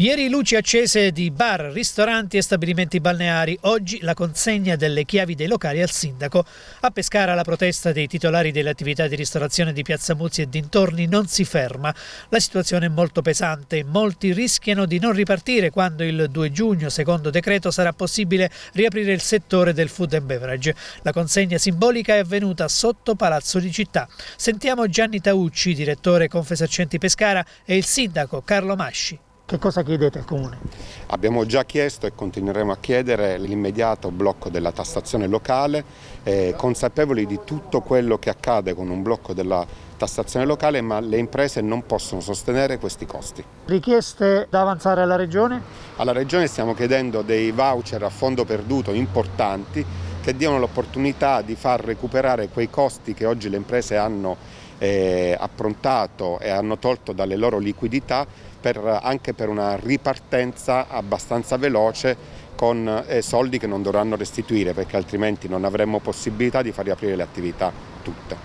Ieri luci accese di bar, ristoranti e stabilimenti balneari, oggi la consegna delle chiavi dei locali al sindaco. A Pescara la protesta dei titolari delle attività di ristorazione di Piazza Muzzi e dintorni non si ferma. La situazione è molto pesante, molti rischiano di non ripartire quando il 2 giugno, secondo decreto, sarà possibile riaprire il settore del food and beverage. La consegna simbolica è avvenuta sotto Palazzo di Città. Sentiamo Gianni Taucci, direttore Confesercenti Pescara, e il sindaco Carlo Masci. Che cosa chiedete al Comune? Abbiamo già chiesto e continueremo a chiedere l'immediato blocco della tassazione locale, eh, consapevoli di tutto quello che accade con un blocco della tassazione locale, ma le imprese non possono sostenere questi costi. Richieste da avanzare alla Regione? Alla Regione stiamo chiedendo dei voucher a fondo perduto importanti che diano l'opportunità di far recuperare quei costi che oggi le imprese hanno eh, approntato e hanno tolto dalle loro liquidità per, anche per una ripartenza abbastanza veloce con eh, soldi che non dovranno restituire perché altrimenti non avremmo possibilità di far riaprire le attività tutte.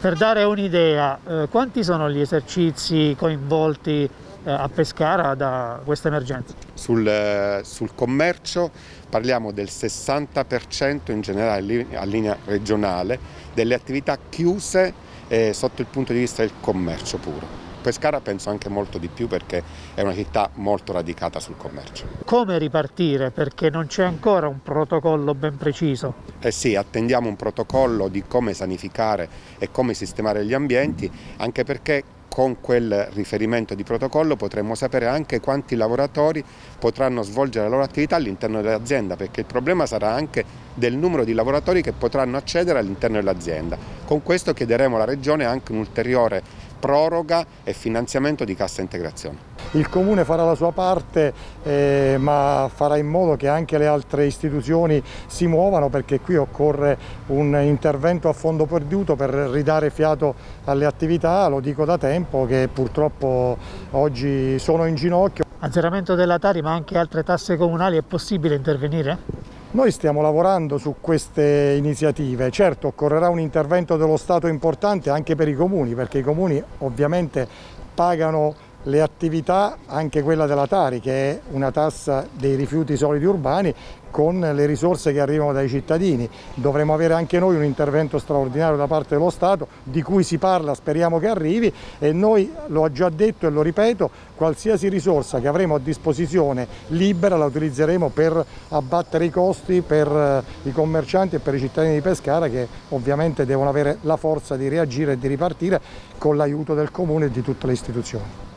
Per dare un'idea, eh, quanti sono gli esercizi coinvolti eh, a Pescara da questa emergenza? Sul, eh, sul commercio parliamo del 60% in generale a linea regionale delle attività chiuse eh, sotto il punto di vista del commercio puro. Pescara penso anche molto di più perché è una città molto radicata sul commercio. Come ripartire? Perché non c'è ancora un protocollo ben preciso. Eh sì, attendiamo un protocollo di come sanificare e come sistemare gli ambienti, anche perché con quel riferimento di protocollo potremmo sapere anche quanti lavoratori potranno svolgere la loro attività all'interno dell'azienda, perché il problema sarà anche del numero di lavoratori che potranno accedere all'interno dell'azienda. Con questo chiederemo alla Regione anche un ulteriore proroga e finanziamento di cassa integrazione. Il Comune farà la sua parte eh, ma farà in modo che anche le altre istituzioni si muovano perché qui occorre un intervento a fondo perduto per ridare fiato alle attività, lo dico da tempo che purtroppo oggi sono in ginocchio. Azzeramento della Tari ma anche altre tasse comunali è possibile intervenire? Noi stiamo lavorando su queste iniziative, certo occorrerà un intervento dello Stato importante anche per i comuni perché i comuni ovviamente pagano le attività, anche quella della Tari che è una tassa dei rifiuti solidi urbani con le risorse che arrivano dai cittadini. Dovremo avere anche noi un intervento straordinario da parte dello Stato di cui si parla, speriamo che arrivi e noi, l'ho già detto e lo ripeto, qualsiasi risorsa che avremo a disposizione libera la utilizzeremo per abbattere i costi per eh, i commercianti e per i cittadini di Pescara che ovviamente devono avere la forza di reagire e di ripartire con l'aiuto del Comune e di tutte le istituzioni.